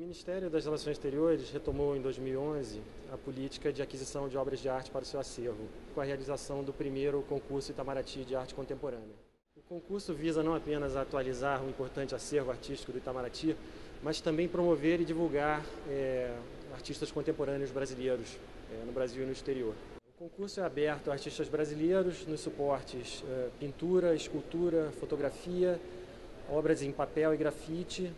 Ministério das Relações Exteriores retomou em 2011 a política de aquisição de obras de arte para o seu acervo, com a realização do primeiro concurso Itamaraty de Arte Contemporânea. O concurso visa não apenas atualizar o importante acervo artístico do Itamaraty, mas também promover e divulgar é, artistas contemporâneos brasileiros é, no Brasil e no exterior. O concurso é aberto a artistas brasileiros nos suportes é, pintura, escultura, fotografia, obras em papel e grafite,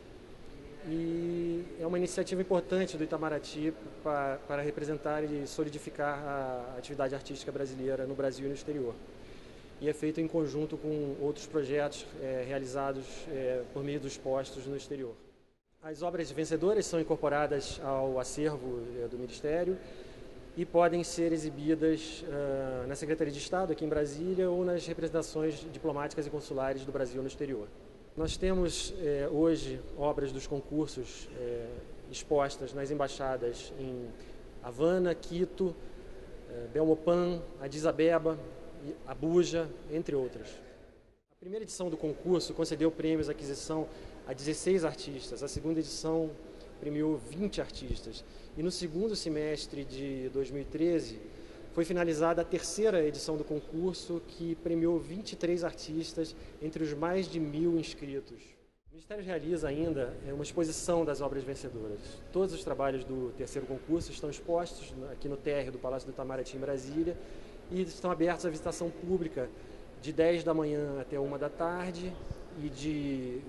e é uma iniciativa importante do Itamaraty para, para representar e solidificar a atividade artística brasileira no Brasil e no exterior. E é feito em conjunto com outros projetos é, realizados é, por meio dos postos no exterior. As obras vencedoras são incorporadas ao acervo é, do Ministério e podem ser exibidas uh, na Secretaria de Estado aqui em Brasília ou nas representações diplomáticas e consulares do Brasil no exterior. Nós temos eh, hoje obras dos concursos eh, expostas nas embaixadas em Havana, Quito, eh, Belmopan, Addis Abeba, Abuja, entre outras. A primeira edição do concurso concedeu prêmios de aquisição a 16 artistas, a segunda edição premiou 20 artistas. E no segundo semestre de 2013, foi finalizada a terceira edição do concurso, que premiou 23 artistas entre os mais de mil inscritos. O Ministério realiza ainda é, uma exposição das obras vencedoras. Todos os trabalhos do terceiro concurso estão expostos aqui no térreo do Palácio do Itamaraty, em Brasília, e estão abertos à visitação pública de 10 da manhã até 1 da tarde e de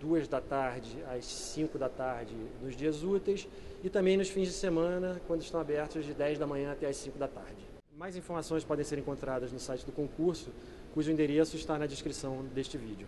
2 da tarde às 5 da tarde nos dias úteis e também nos fins de semana, quando estão abertos de 10 da manhã até às 5 da tarde. Mais informações podem ser encontradas no site do concurso, cujo endereço está na descrição deste vídeo.